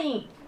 Money.